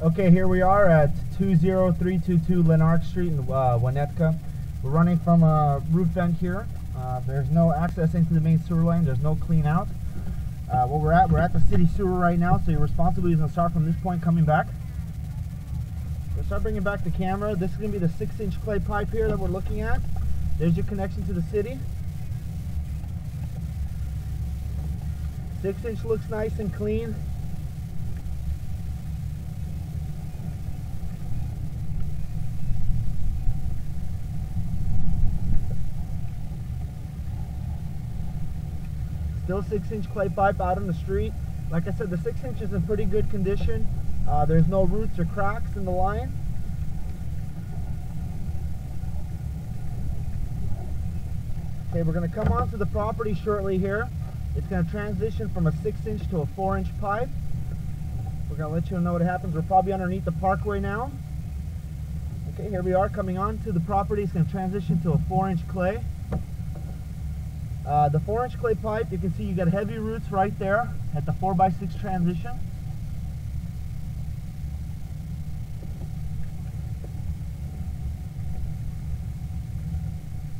Okay, here we are at 20322 Lanark Street in uh, Winnetka. We're running from a roof vent here. Uh, there's no access into the main sewer line. There's no clean out. Uh, we're at, we're at the city sewer right now, so your responsibility is going to start from this point coming back. We'll start bringing back the camera. This is going to be the 6-inch clay pipe here that we're looking at. There's your connection to the city. 6-inch looks nice and clean. Still six inch clay pipe out on the street. Like I said, the six inch is in pretty good condition. Uh, there's no roots or cracks in the line. Okay, we're gonna come onto the property shortly here. It's gonna transition from a six inch to a four inch pipe. We're gonna let you know what happens. We're probably underneath the parkway now. Okay, here we are coming on to the property. It's gonna transition to a four inch clay. Uh, the 4 inch clay pipe, you can see you got heavy roots right there at the 4x6 transition.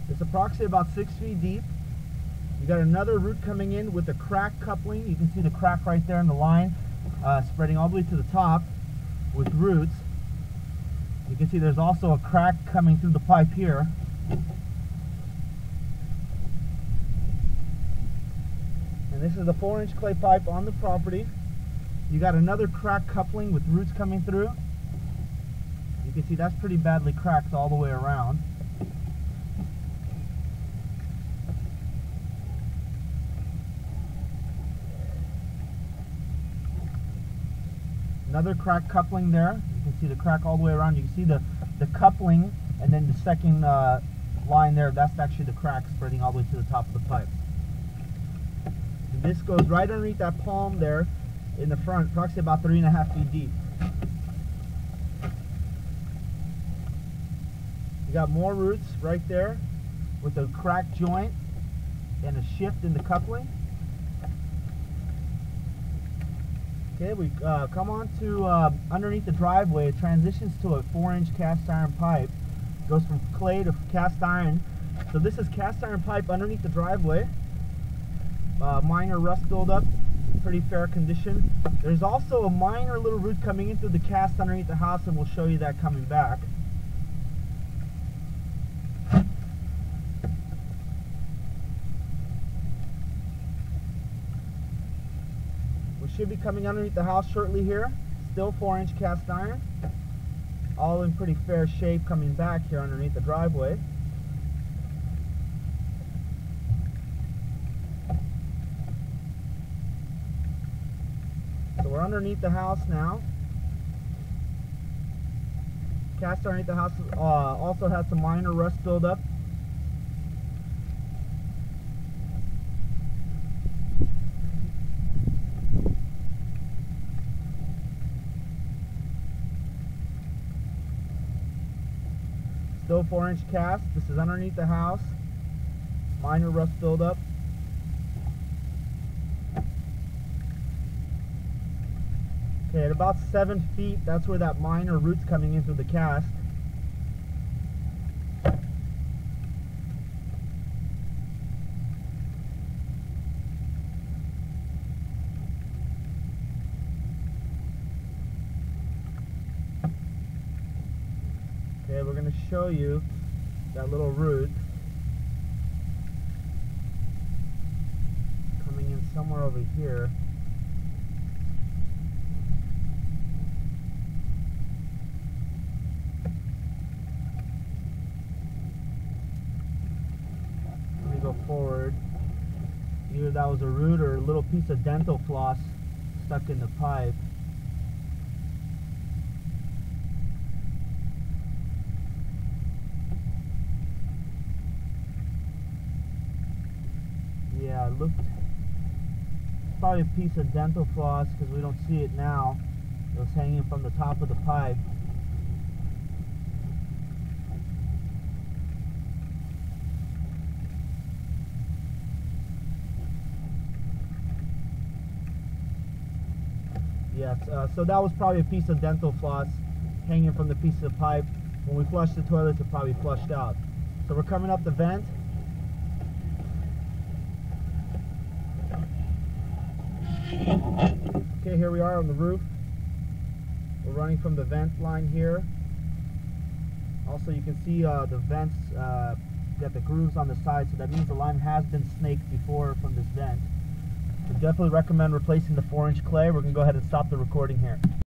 It's approximately about 6 feet deep. You got another root coming in with a crack coupling. You can see the crack right there in the line, uh, spreading all the way to the top with roots. You can see there's also a crack coming through the pipe here. And this is the four inch clay pipe on the property. You got another crack coupling with roots coming through. You can see that's pretty badly cracked all the way around. Another crack coupling there. You can see the crack all the way around. You can see the, the coupling and then the second uh, line there, that's actually the crack spreading all the way to the top of the pipe. This goes right underneath that palm there in the front, approximately about three and a half feet deep. You got more roots right there with a cracked joint and a shift in the coupling. Okay, we uh, come on to uh, underneath the driveway. It transitions to a four-inch cast iron pipe. Goes from clay to cast iron. So this is cast iron pipe underneath the driveway. Uh, minor rust buildup, pretty fair condition. There's also a minor little root coming into the cast underneath the house and we'll show you that coming back. We should be coming underneath the house shortly here. Still 4 inch cast iron. All in pretty fair shape coming back here underneath the driveway. We're underneath the house now. Cast underneath the house uh, also has some minor rust buildup. Still 4 inch cast. This is underneath the house. Minor rust buildup. Okay, at about seven feet, that's where that minor root's coming into the cast. Okay, we're going to show you that little root coming in somewhere over here. go forward. Either that was a root or a little piece of dental floss stuck in the pipe. Yeah, it looked probably a piece of dental floss because we don't see it now. It was hanging from the top of the pipe. Yes, uh, so that was probably a piece of dental floss hanging from the piece of pipe. When we flushed the toilets, it probably flushed out. So we're coming up the vent. Okay, here we are on the roof. We're running from the vent line here. Also, you can see uh, the vents uh, got the grooves on the side, so that means the line has been snaked before from this vent. Definitely recommend replacing the 4-inch clay. We're going to go ahead and stop the recording here.